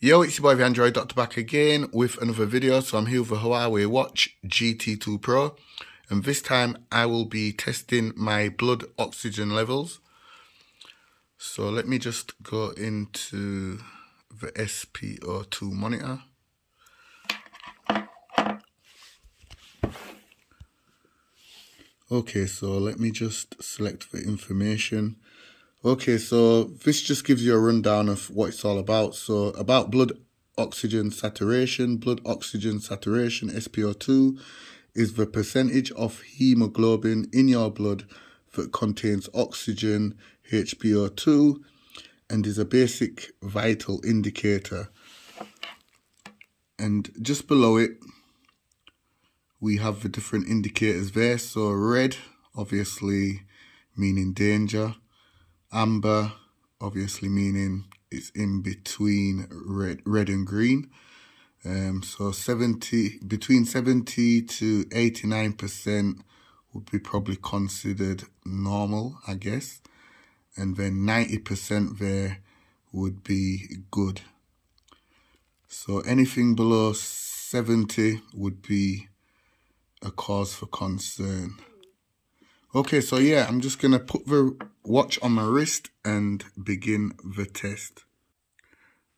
Yo, it's your boy the Android Doctor back again with another video. So I'm here with a Huawei Watch GT2 Pro. And this time I will be testing my blood oxygen levels. So let me just go into the SpO2 monitor. Okay, so let me just select the information. Okay, so this just gives you a rundown of what it's all about. So about blood oxygen saturation, blood oxygen saturation, SpO2, is the percentage of hemoglobin in your blood that contains oxygen, HbO2, and is a basic vital indicator. And just below it, we have the different indicators there. So red, obviously meaning danger amber obviously meaning it's in between red red and green. Um, so 70 between 70 to 89 percent would be probably considered normal i guess. And then 90 percent there would be good. So anything below 70 would be a cause for concern Okay, so yeah, I'm just going to put the watch on my wrist and begin the test.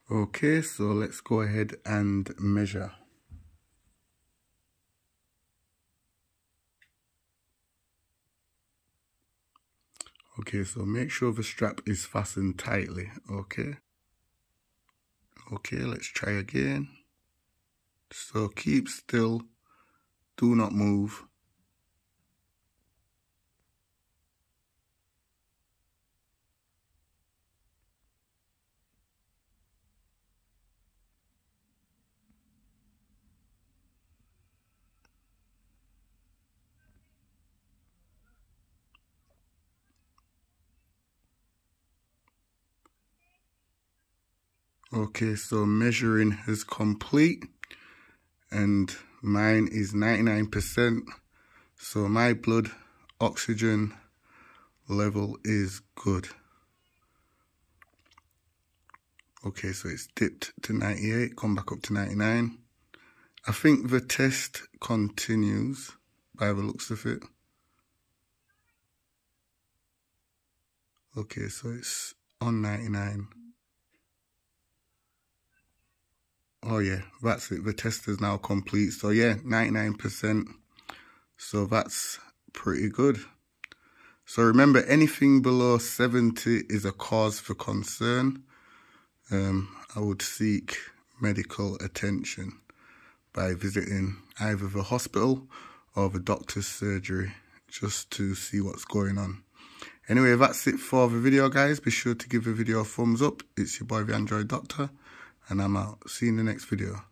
Okay, so let's go ahead and measure. Okay, so make sure the strap is fastened tightly, okay? Okay, let's try again. So keep still, do not move. Okay, so measuring is complete and mine is 99%. So my blood oxygen level is good. Okay, so it's dipped to 98, come back up to 99. I think the test continues by the looks of it. Okay, so it's on 99. Oh yeah, that's it. The test is now complete. So yeah, 99%. So that's pretty good. So remember, anything below 70 is a cause for concern. Um, I would seek medical attention by visiting either the hospital or the doctor's surgery just to see what's going on. Anyway, that's it for the video, guys. Be sure to give the video a thumbs up. It's your boy, the Android Doctor and I'm out. See you in the next video.